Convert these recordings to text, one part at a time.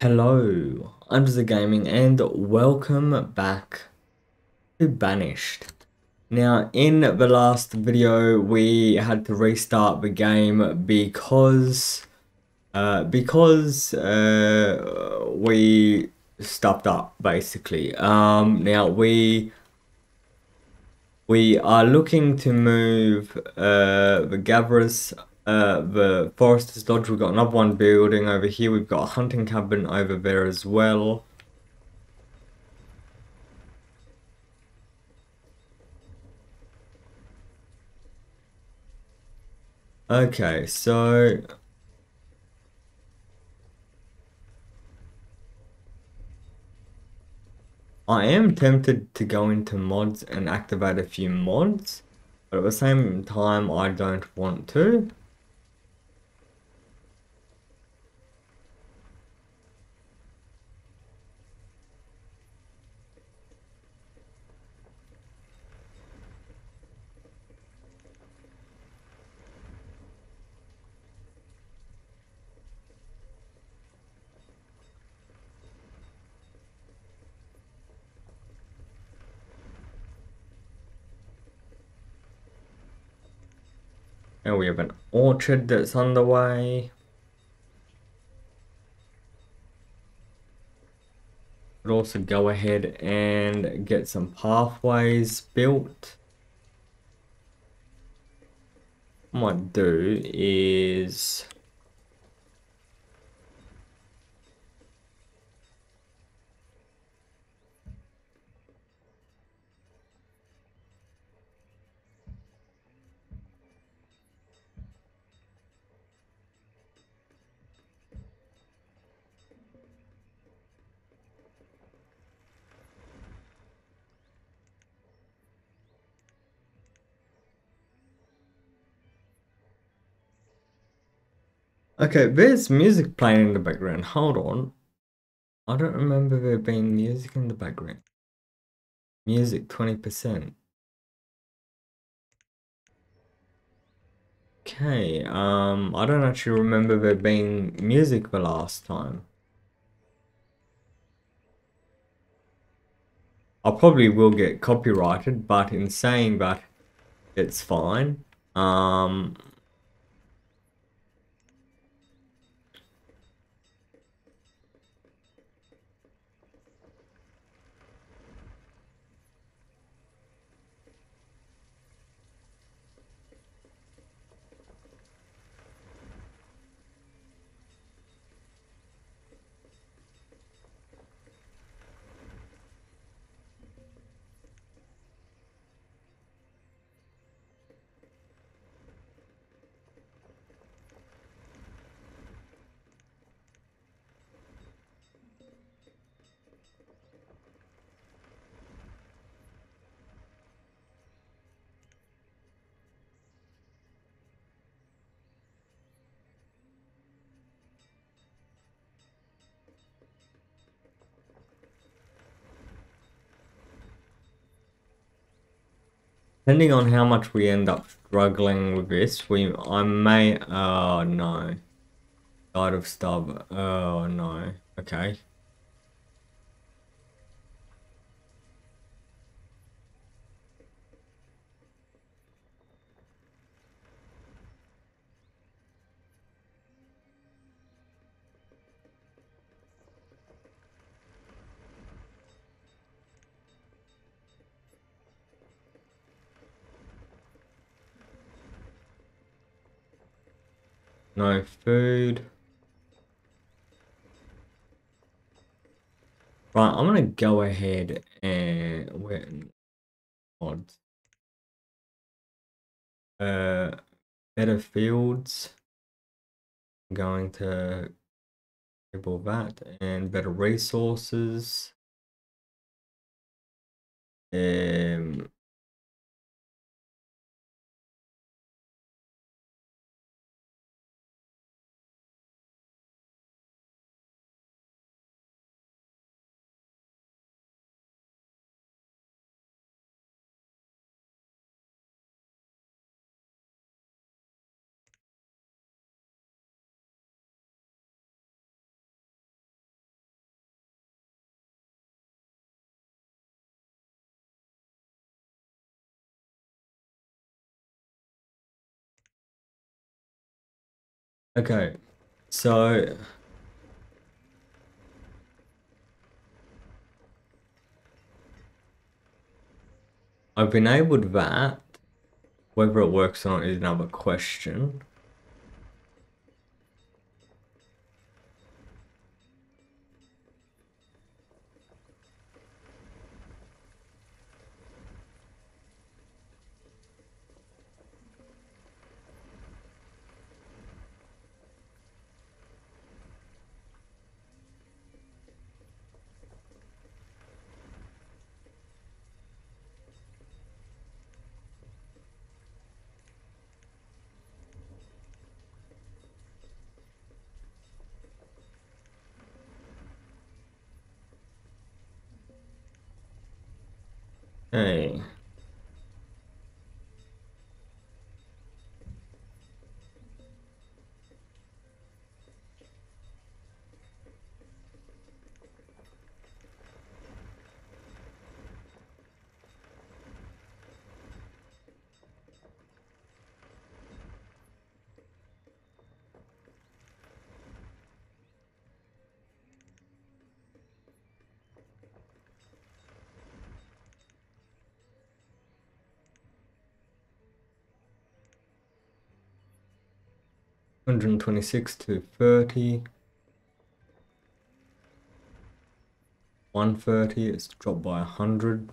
Hello, I'm Jezza Gaming and welcome back to Banished. Now, in the last video, we had to restart the game because uh, because uh, we stopped up basically. Um, now we we are looking to move uh, the gatherers uh, the Forester's Lodge, we've got another one building over here. We've got a hunting cabin over there as well. Okay, so... I am tempted to go into mods and activate a few mods, but at the same time I don't want to. And we have an orchard that's on the way. Could also go ahead and get some pathways built. What I might do is Okay, there's music playing in the background. Hold on. I don't remember there being music in the background. Music 20%. Okay, um, I don't actually remember there being music the last time. I probably will get copyrighted, but in saying that, it's fine. Um, Depending on how much we end up struggling with this, we I may oh no. Died of stub. Oh no. Okay. No food. Right, I'm gonna go ahead and where mods. Uh better fields. I'm going to enable that and better resources. Um Okay, so I've enabled that. Whether it works or not is another question. Hey. 126 to 30. 130, it's dropped by 100.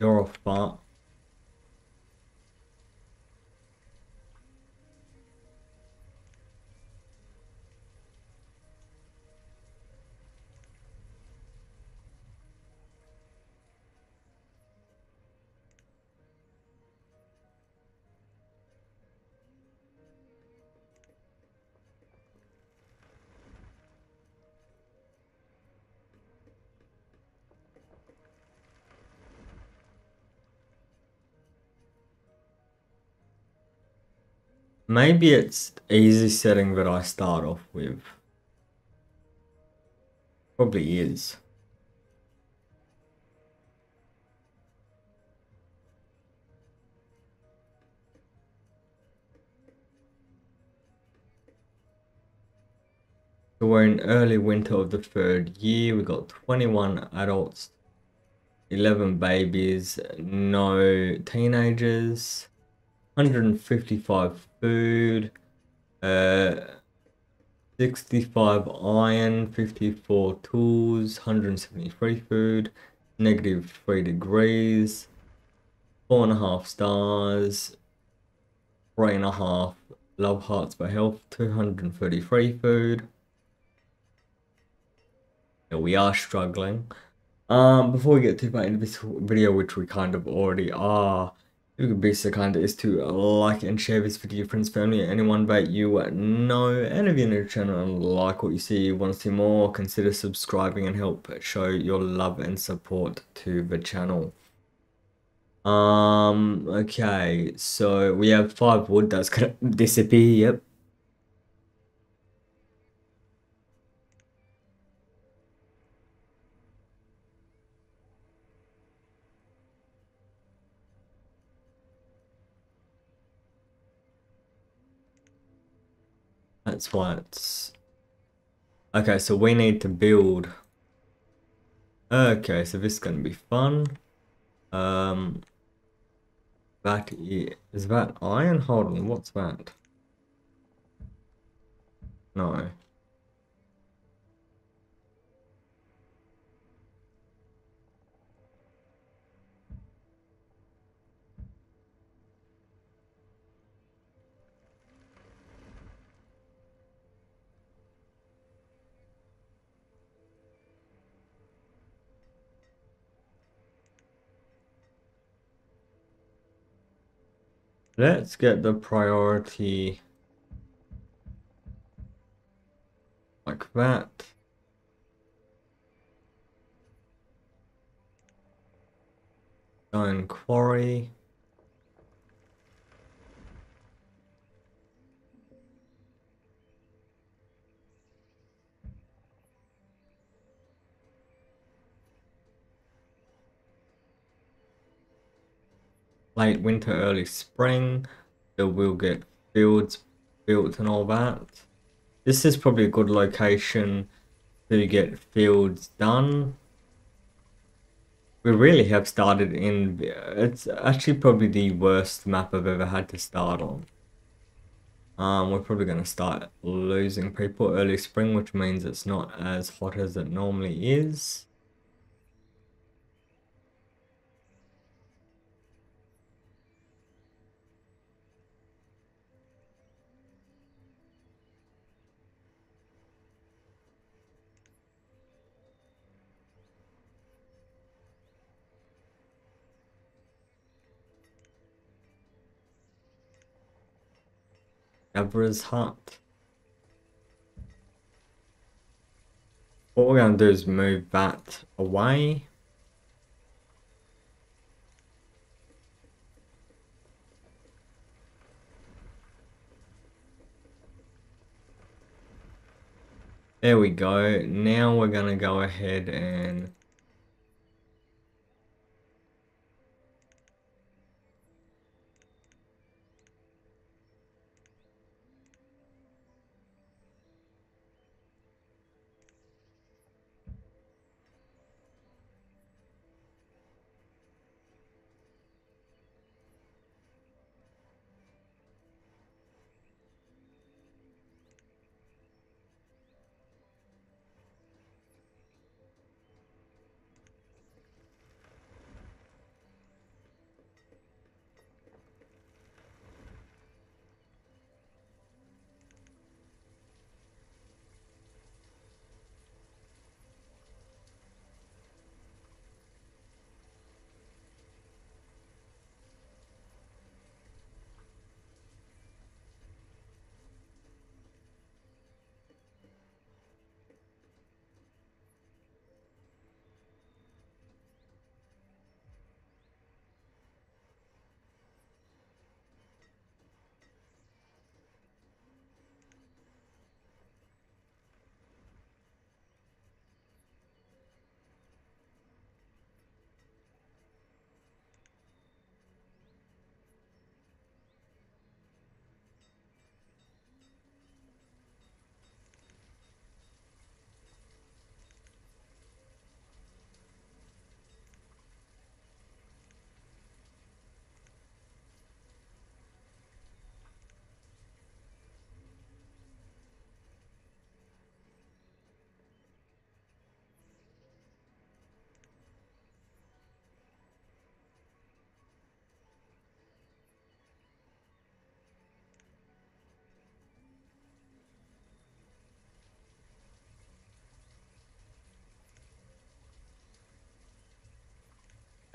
You're off, Bart. Maybe it's easy setting that I start off with. Probably is. So we're in early winter of the third year. We got 21 adults, 11 babies, no teenagers. 155 food, uh, 65 iron, 54 tools, 173 food, negative 3 degrees, 4.5 stars, 3.5 love hearts for health, 233 food. Yeah, we are struggling. Um, before we get too far into this video, which we kind of already are, you could be so kind is to like and share this video friends, family, anyone that you know. And if you're new to the channel and like what you see, want to see more, consider subscribing and help show your love and support to the channel. Um, okay, so we have five wood that's gonna disappear, yep. That's why it's... Okay, so we need to build... Okay, so this is going to be fun. Um, that is, that iron? Hold on, what's that? No. Let's get the priority like that. Iron quarry. Late winter, early spring. So we'll get fields built and all that. This is probably a good location to get fields done. We really have started in, it's actually probably the worst map I've ever had to start on. Um, we're probably going to start losing people early spring, which means it's not as hot as it normally is. Ever's hut. What we're going to do is move that away. There we go. Now we're going to go ahead and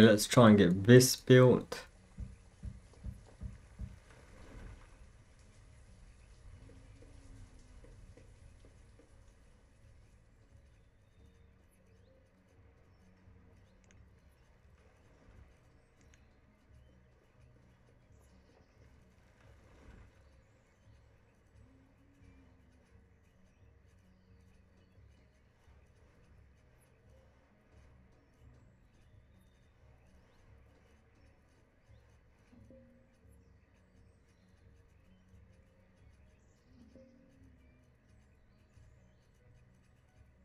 Let's try and get this built.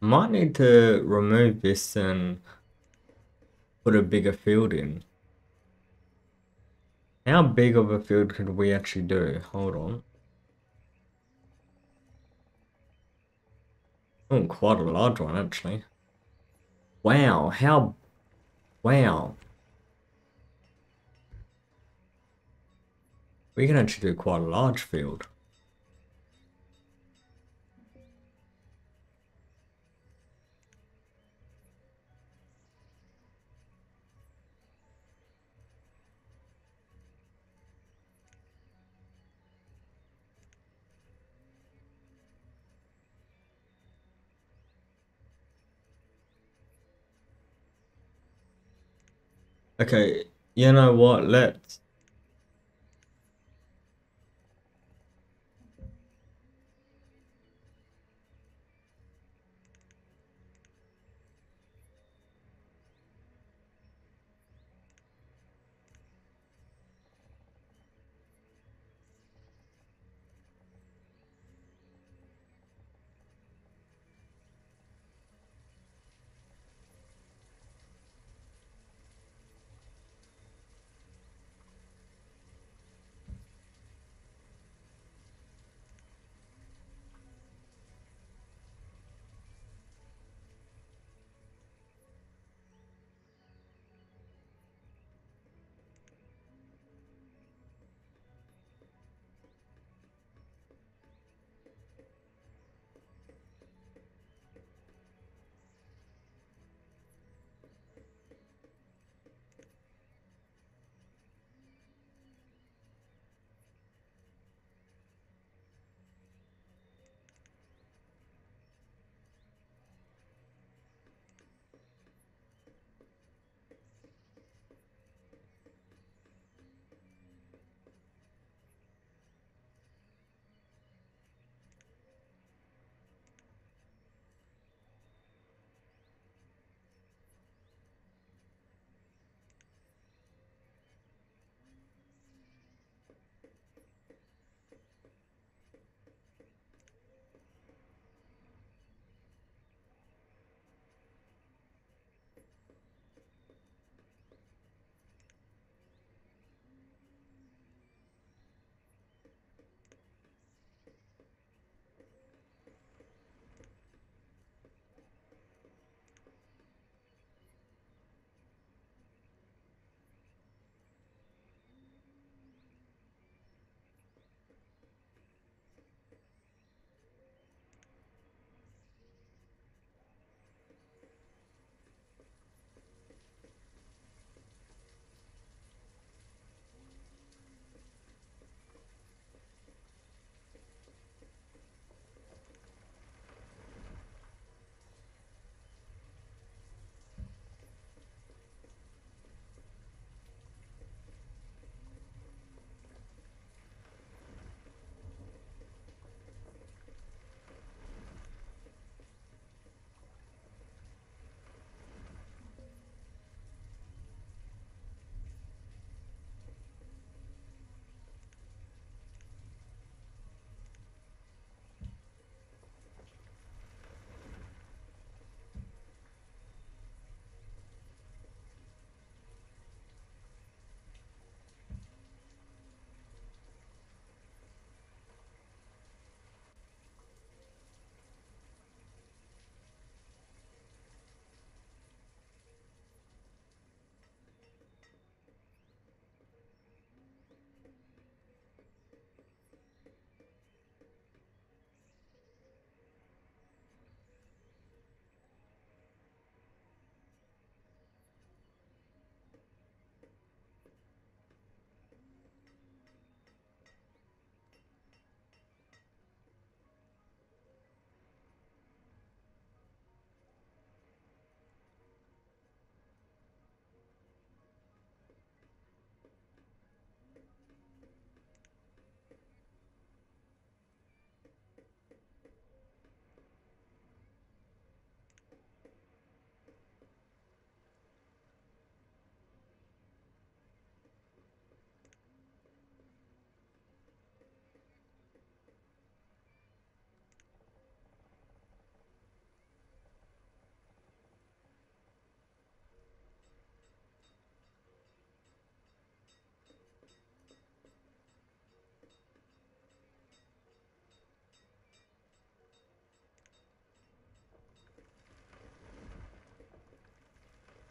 Might need to remove this and put a bigger field in. How big of a field could we actually do? Hold on. Oh, quite a large one actually. Wow, how... Wow. We can actually do quite a large field. Okay, you know what? Let's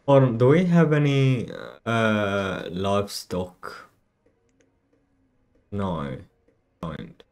On, do we have any uh livestock? No, don't.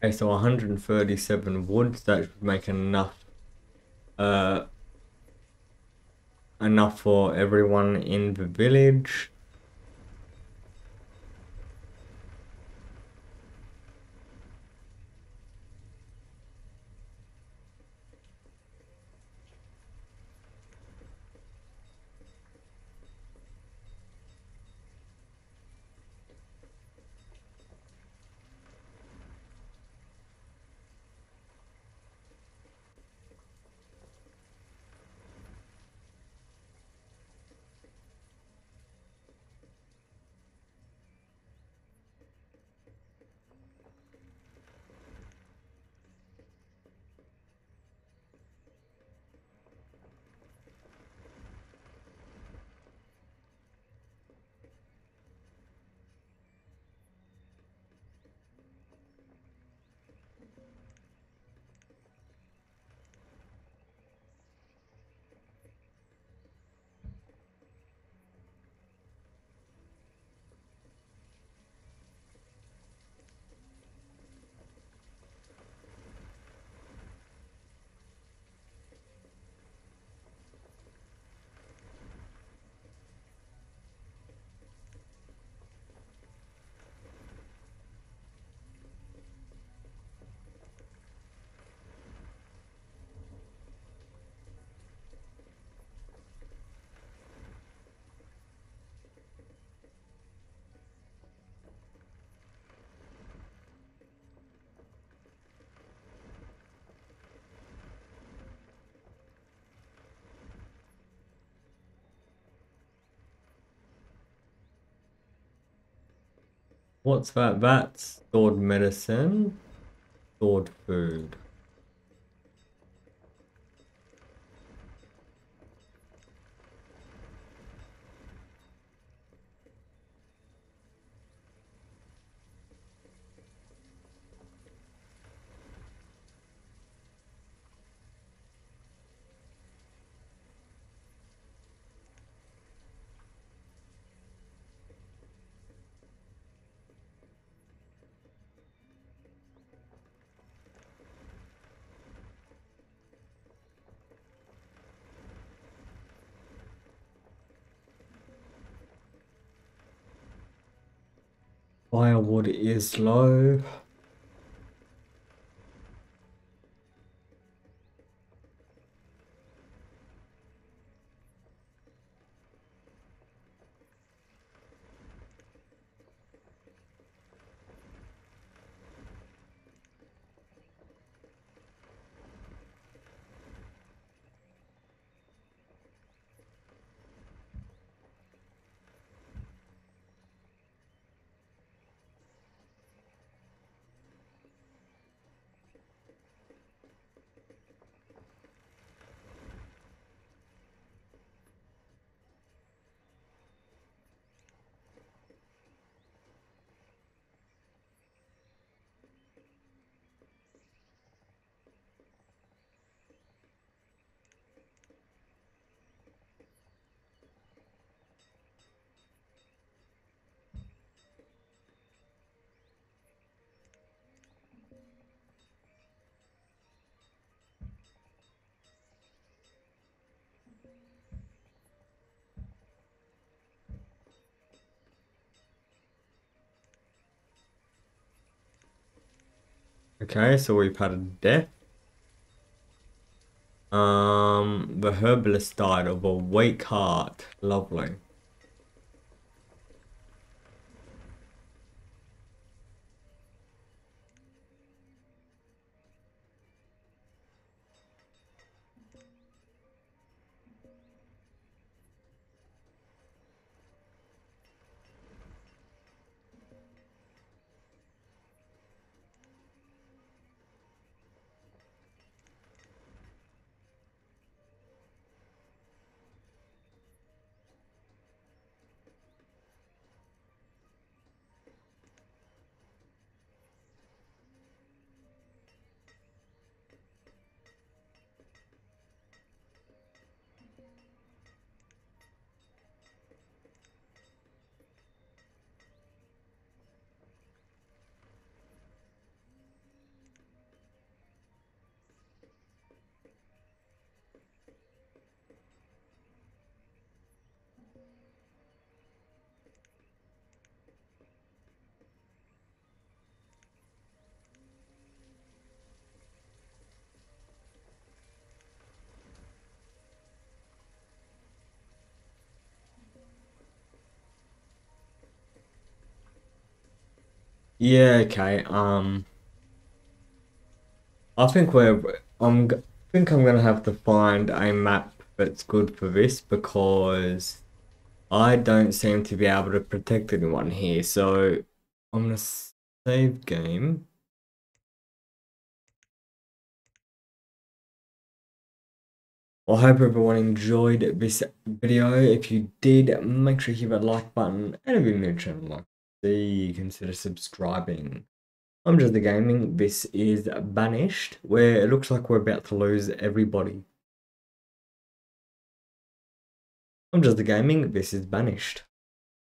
Okay, so 137 wood, that should make enough, uh, enough for everyone in the village. What's that? That's stored medicine, stored food. Firewood is low. Okay, so we've had a death. Um, the herbalist died of a weak heart. Lovely. Yeah, okay. Um, I think we're. I'm. I think I'm gonna have to find a map that's good for this because I don't seem to be able to protect anyone here. So I'm gonna save game. I hope everyone enjoyed this video. If you did, make sure you hit that like button. And if you're new channel like see, consider subscribing. I'm Jezza Gaming. This is banished, where it looks like we're about to lose everybody. I'm Jezza Gaming. This is banished.